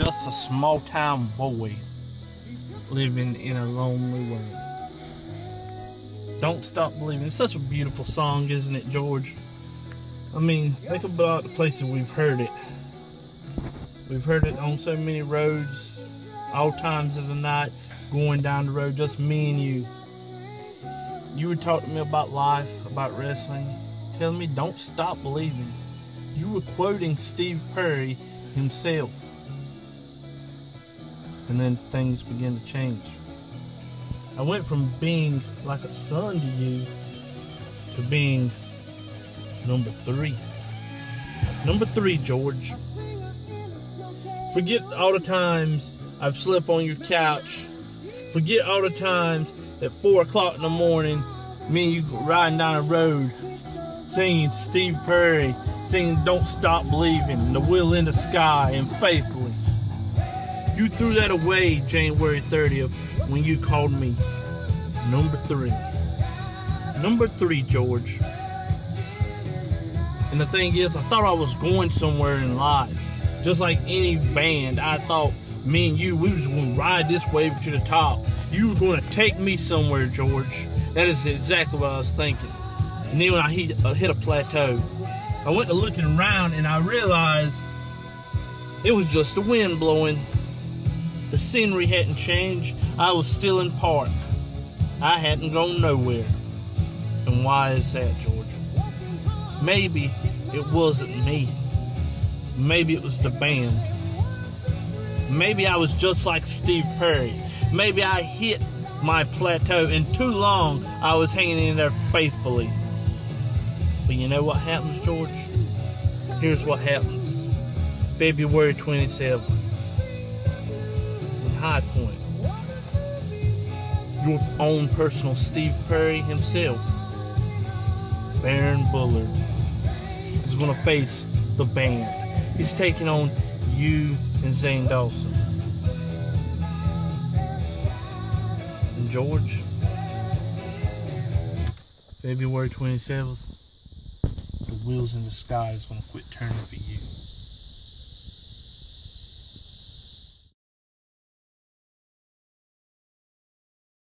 just a small town boy living in a lonely world. Don't stop believing. It's such a beautiful song, isn't it, George? I mean, think about the places we've heard it. We've heard it on so many roads, all times of the night, going down the road, just me and you. You would talk to me about life, about wrestling, telling me don't stop believing. You were quoting Steve Perry himself. And then things begin to change. I went from being like a son to you to being number three. Number three, George. Forget all the times I've slept on your couch. Forget all the times at four o'clock in the morning, me and you riding down the road, singing Steve Perry, singing Don't Stop Believing, The Wheel in the Sky, and Faithfully. You threw that away January 30th when you called me number three. Number three, George. And the thing is, I thought I was going somewhere in life. Just like any band, I thought me and you, we was going to ride this wave to the top. You were going to take me somewhere, George. That is exactly what I was thinking. And then when I hit, uh, hit a plateau, I went to looking around and I realized it was just the wind blowing. The scenery hadn't changed. I was still in park. I hadn't gone nowhere. And why is that, George? Maybe it wasn't me. Maybe it was the band. Maybe I was just like Steve Perry. Maybe I hit my plateau and too long I was hanging in there faithfully. But you know what happens, George? Here's what happens. February 27th. High Point. Your own personal Steve Perry himself. Baron Bullard is going to face the band. He's taking on you and Zane Dawson. And George, February 27th, the wheels in the sky is going to quit turning for you.